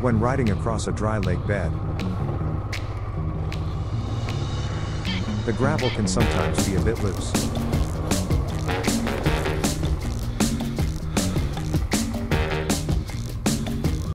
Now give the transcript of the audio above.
when riding across a dry lake bed. The gravel can sometimes be a bit loose.